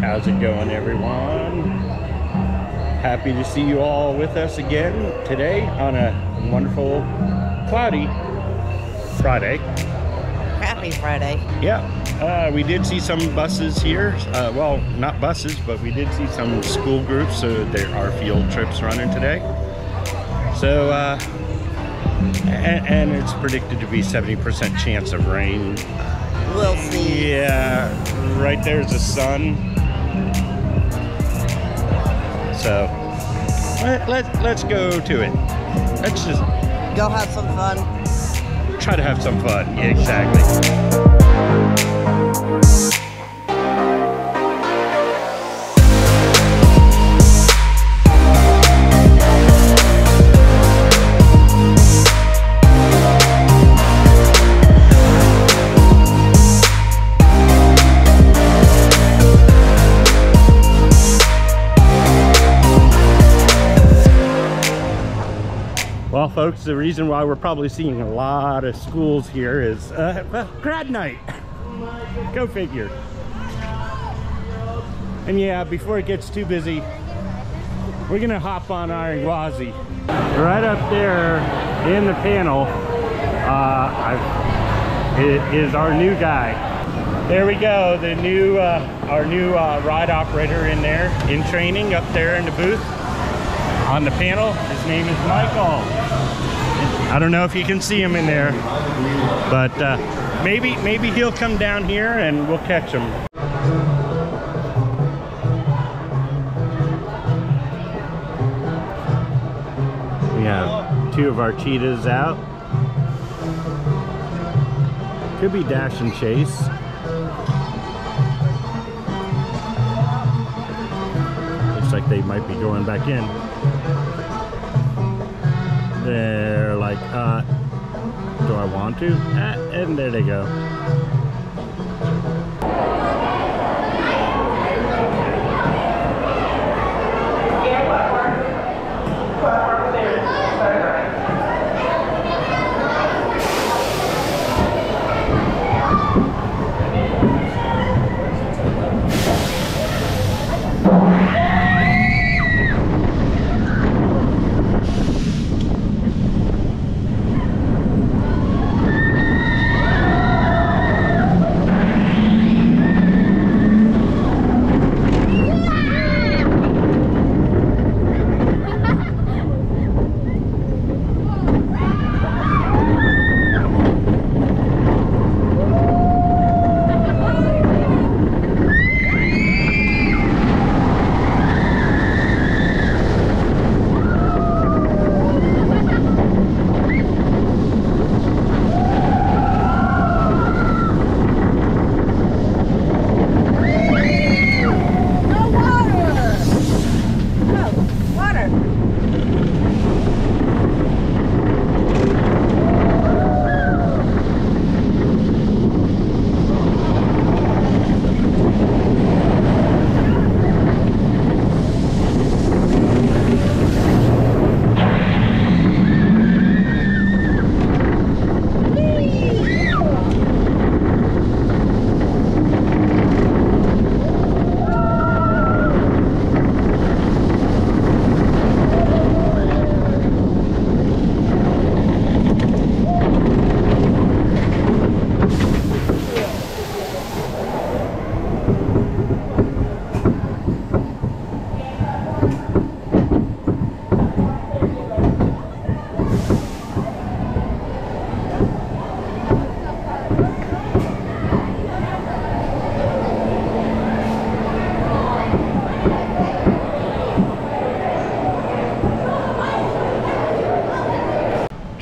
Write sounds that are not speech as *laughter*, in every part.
How's it going, everyone? Happy to see you all with us again today on a wonderful, cloudy Friday. Happy Friday. Yeah, uh, we did see some buses here. Uh, well, not buses, but we did see some school groups. So there are field trips running today. So, uh, and, and it's predicted to be 70% chance of rain. We'll see. Yeah, right there's the sun. So let, let, let's go to it. Let's just Go have some fun. try to have some fun. Yeah, exactly. Folks, the reason why we're probably seeing a lot of schools here is uh, Grad Nite. Go figure. And yeah, before it gets too busy, we're gonna hop on Iron Gwazi. Right up there in the panel uh, is our new guy. There we go, the new, uh, our new uh, ride operator in there, in training up there in the booth on the panel. His name is Michael. I don't know if you can see him in there, but uh, maybe maybe he'll come down here and we'll catch him. We have two of our cheetahs out. Could be dash and chase. Looks like they might be going back in. They're like, uh, do I want to? Ah, and there they go.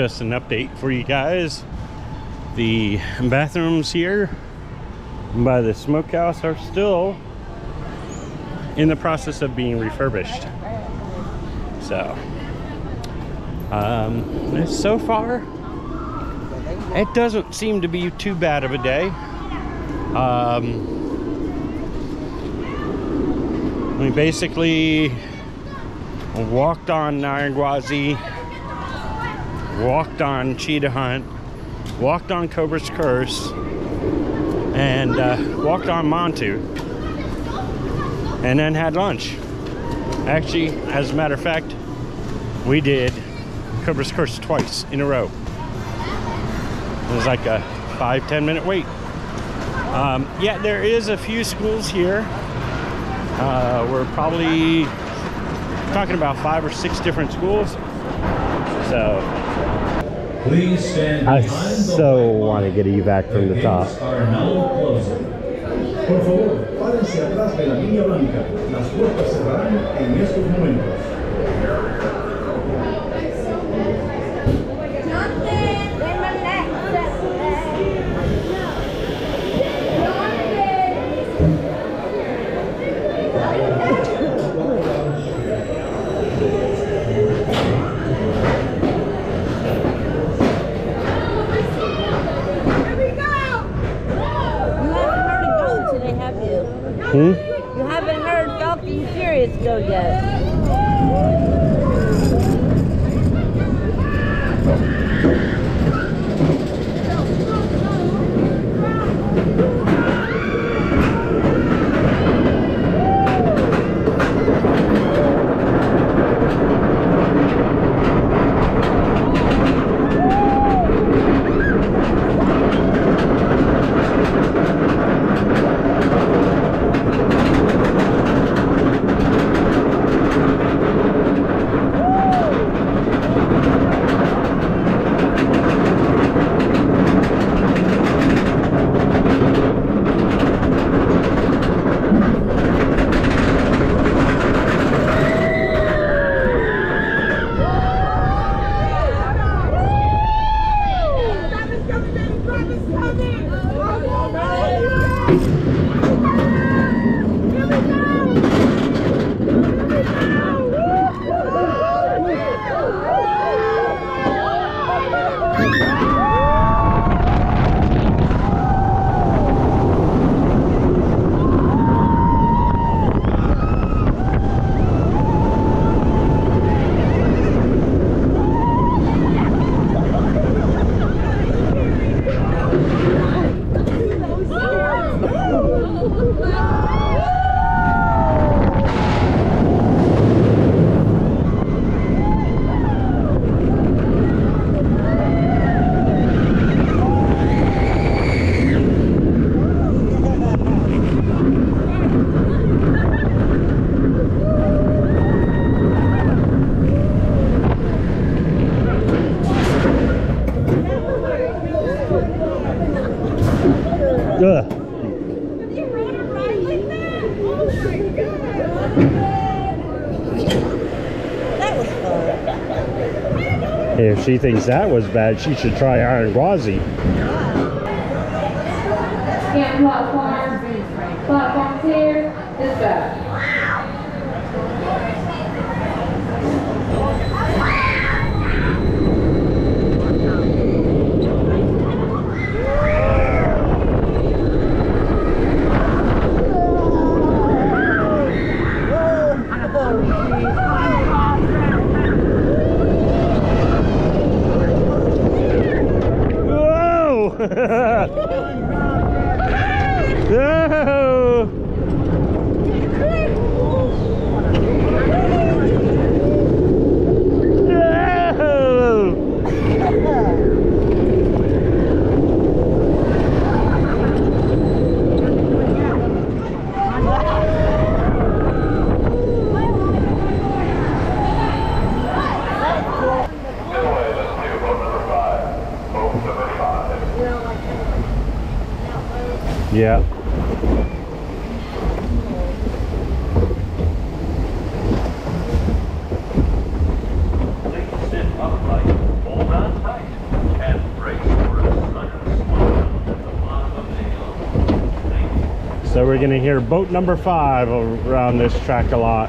Just an update for you guys. The bathrooms here by the smokehouse are still in the process of being refurbished. So, um, so far, it doesn't seem to be too bad of a day. Um, we basically walked on Iron Gwazi, walked on Cheetah Hunt, walked on Cobra's Curse, and uh, walked on Montu. and then had lunch. Actually, as a matter of fact, we did Cobra's Curse twice in a row. It was like a five, 10 minute wait. Um, yeah, there is a few schools here. Uh, we're probably talking about five or six different schools. So Please stand I so want to get evac from the top. are now closing. Por favor, párense atrás de la línea blanca. Las puertas cerrarán en estos momentos. Hmm? You haven't heard Falcon Furious go yet. If she thinks that was bad, she should try Iron Gwazi. Scan platform. Whoa! *laughs* Whoa! Whoa! Yeah. Please sit upright, hold on tight, and brace for a sudden slowdown at the bottom of the hill. Thank you. So we're gonna hear boat number five around this track a lot.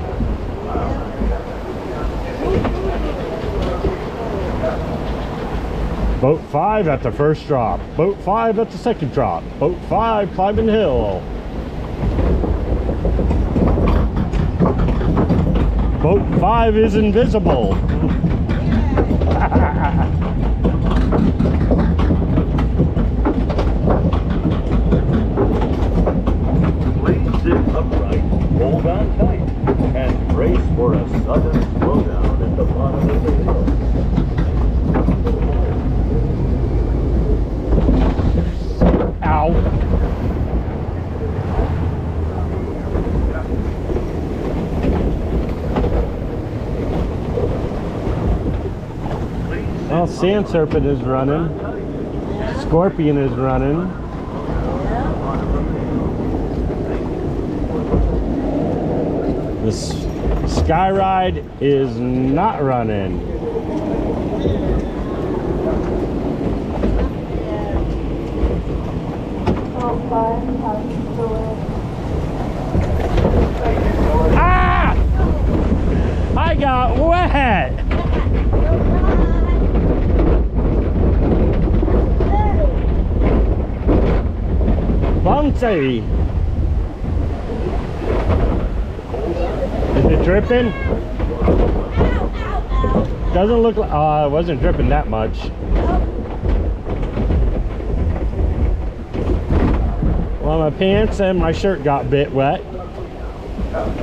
Boat five at the first drop. Boat five at the second drop. Boat five climbing hill. Boat five is invisible. *laughs* Please sit upright, hold on sudden slowdown at the bottom of the hill. Ow. Well, Sand Serpent is running. Scorpion is running. This Sky Ride is not running. Ah! I got wet. Is it dripping? Doesn't look like, uh, it wasn't dripping that much. Well, my pants and my shirt got bit wet. You're and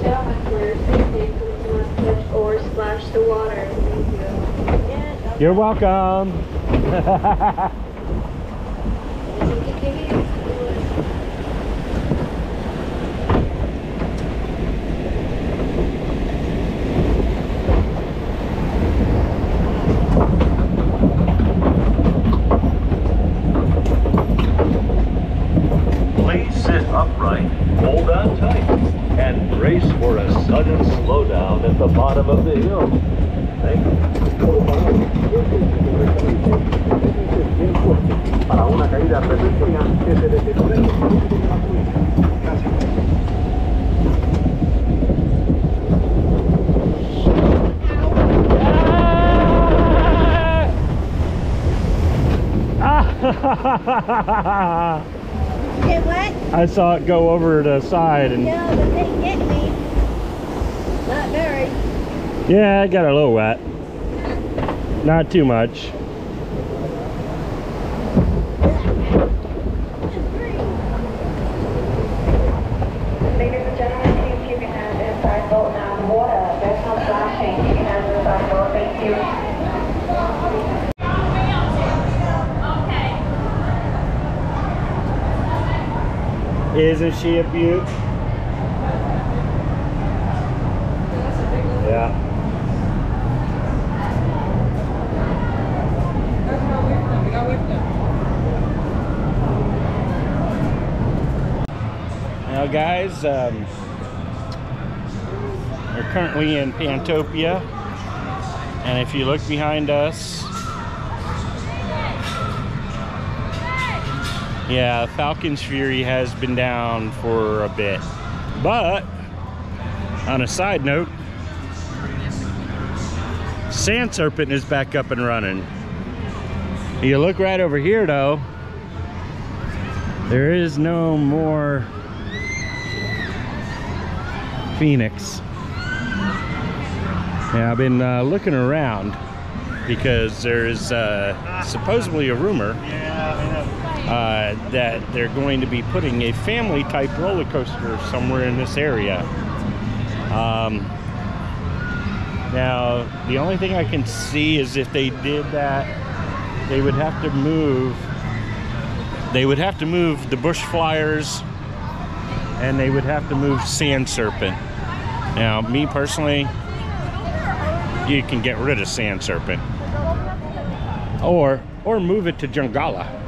*laughs* gentlemen, for your safety, please do not touch or splash the water. Thank you. You're welcome. Please sit upright, hold on tight, and brace for a sudden slowdown at the bottom of the hill. Thank you. Para una caída repentina que se deteriore. Get what? I saw it go over the side and No, but they get me. Not very. yeah, I got a little wet. Not too much. Ladies and gentlemen, please keep your hands inside boat now. The water, there's no splashing. Keep your hands inside boat. Thank you. Isn't she a beaut? Yeah. Now, guys, um, we're currently in Pantopia, and if you look behind us, Yeah, Falcon's Fury has been down for a bit. But on a side note, Sand Serpent is back up and running. You look right over here though, there is no more Phoenix. Yeah, I've been uh, looking around because there's uh, supposedly a rumor uh, that they're going to be putting a family type roller coaster somewhere in this area. Um, now, the only thing I can see is if they did that, they would have to move. They would have to move the bush flyers, and they would have to move Sand Serpent. Now, me personally, you can get rid of Sand Serpent, or or move it to Jungala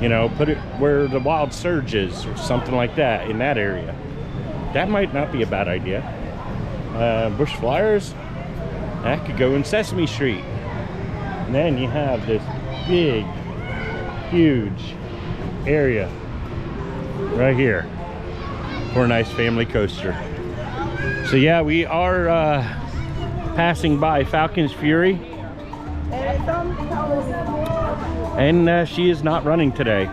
you know, put it where the wild surge is or something like that in that area. That might not be a bad idea. Uh, bush flyers, that could go in Sesame Street. And then you have this big, huge area right here for a nice family coaster. So yeah, we are uh, passing by Falcon's Fury And it's on and uh, she is not running today.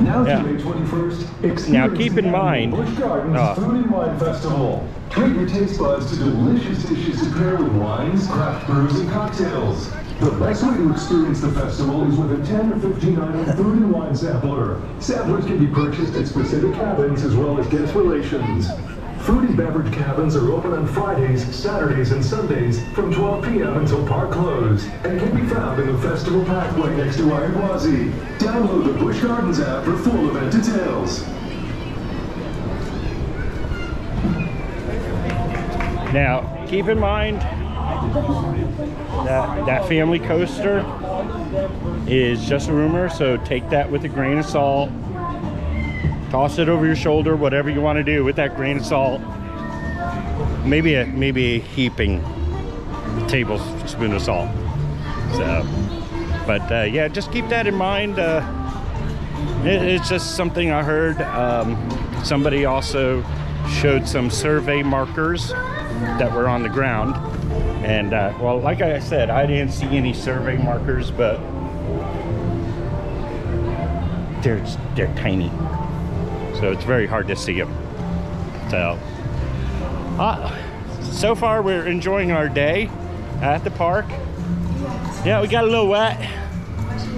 Now Yeah. through May 21st, Now, keep in mind- Busch Gardens uh, Food and Wine Festival. Treat your taste buds to delicious dishes to pair with wines, craft brews, and cocktails. The best way to experience the festival is with a 10 or 15 item food and wine sampler. Samplers can be purchased at specific cabins as well as guest relations. Food and beverage cabins are open on Fridays, Saturdays, and Sundays from 12 p.m. until park close and can be found in the festival pathway next to Iron Gwazi. Download the Busch Gardens app for full event details. Now, keep in mind that that family coaster is just a rumor, so take that with a grain of salt. Toss it over your shoulder, whatever you want to do with that grain of salt. Maybe a maybe a heaping tablespoon of salt. So, but uh, yeah, just keep that in mind. Uh, it- it's just something I heard. Um, somebody also showed some survey markers that were on the ground. And uh, well, like I said, I didn't see any survey markers, but they're they're tiny, so it's very hard to see them. So, uh, so far we're enjoying our day at the park. Yeah, we got a little wet.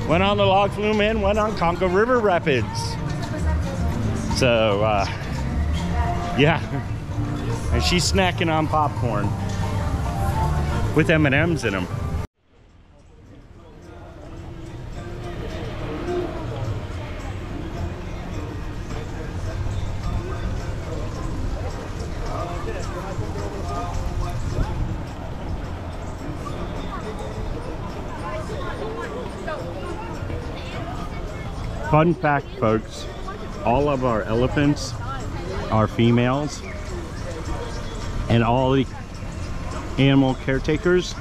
Went on the log flume in, went on Congo River Rapids. So, uh, yeah. And she's snacking on popcorn with M&Ms in them. Fun fact, folks, all of our elephants are females and all the animal caretakers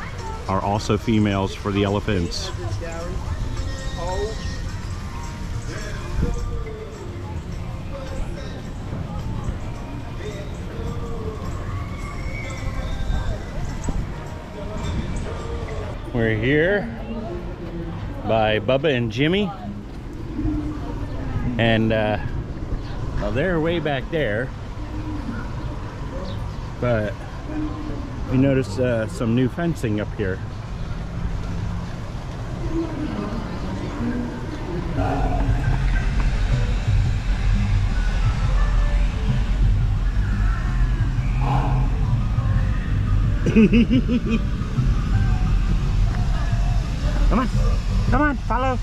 are also females for the elephants. We're here by Bubba and Jimmy. And uh, well, they're way back there. But we noticed uh, some new fencing up here. *laughs* come on, come on, follow.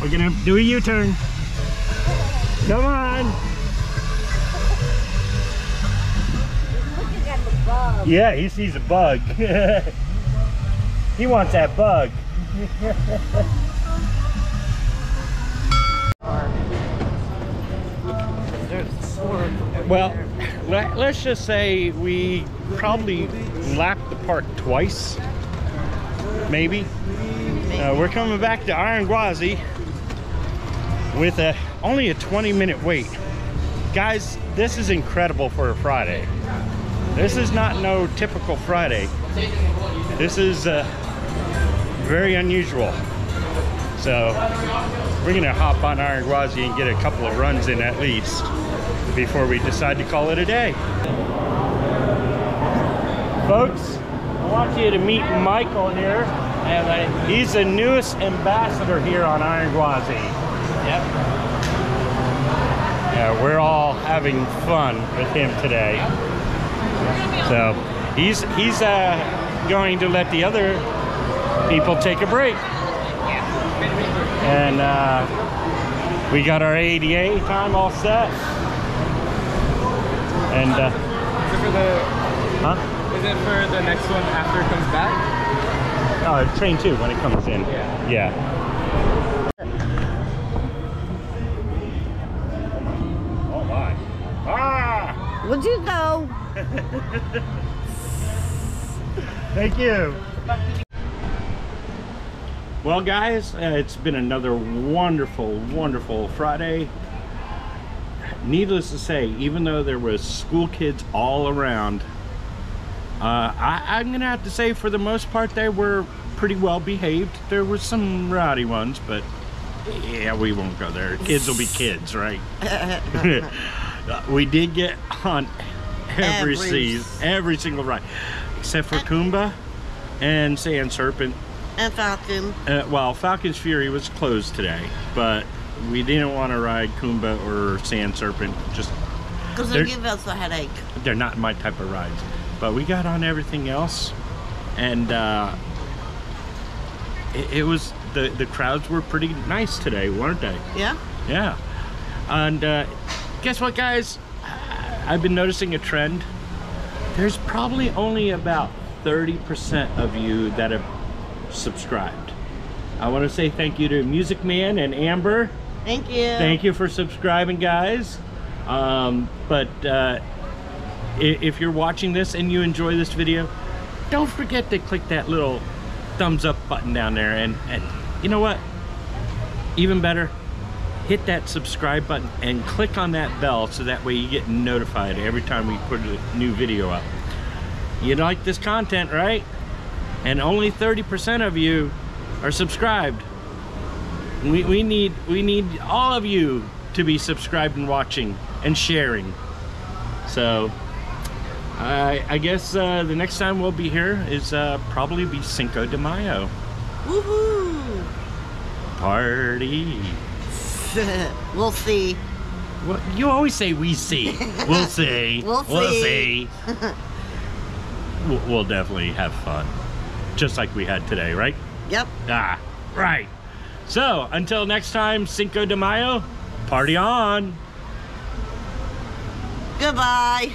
We're gonna do a U-turn. Come on. Yeah, he sees a bug. *laughs* he wants that bug. well, let, us just say we probably lapped the park twice, maybe. Uh, we're coming back to Iron Gwazi with a only a 20 minute wait. Guys, this is incredible for a Friday. This is not no typical Friday. This is uh, very unusual. So we're gonna hop on Iron Gwazi and get a couple of runs in at least before we decide to call it a day. Folks, I want you to meet Michael here. And he's the newest ambassador here on Iron Gwazi. Yep. Yeah, we're all having fun with him today. So he's he's uh, going to let the other people take a break. And uh, we got our ADA time all set. And uh, Is it for the huh? is it for the next one after it comes back? Oh, train two when it comes in. Yeah. Yeah. Would you go? Thank you. Well, guys, uh, it's been another wonderful, wonderful Friday. Needless to say, even though there was school kids all around, uh, I, I'm gonna have to say, for the most part, they were pretty well behaved. There were some rowdy ones, but yeah, we won't go there. Kids will be kids, right? *laughs* *laughs* we did get on every, Every- season, every single ride, except for Kumba and Sand Serpent. And Falcon. Uh, well, Falcon's Fury was closed today, but we didn't want to ride Kumba or Sand Serpent. Just Because they They're- give us a headache. they're not my type of rides. But we got on everything else, and uh, it, it was the the crowds were pretty nice today, weren't they? Yeah? Yeah. And uh, guess what, guys? I've been noticing a trend. There's probably only about 30% of you that have subscribed. I want to say thank you to Music Man and Amber. Thank you. Thank you for subscribing, guys. Um, but uh, if you're watching this and you enjoy this video, don't forget to click that little thumbs up button down there. And, and you know what? Even better, hit that subscribe button and click on that bell so that way you get notified every time we put a new video up. You like this content, right? And only 30% of you are subscribed. We, we need we need all of you to be subscribed and watching and sharing. So I I guess uh, the next time we'll be here is uh, probably be Cinco de Mayo Woohoo! party. *laughs* we'll see. Well, you always say we see. We'll *laughs* see. We'll see. see. *laughs* we'll, we'll definitely have fun, just like we had today, right? Yep. Ah, right. So until next time, Cinco de Mayo, party on. Goodbye.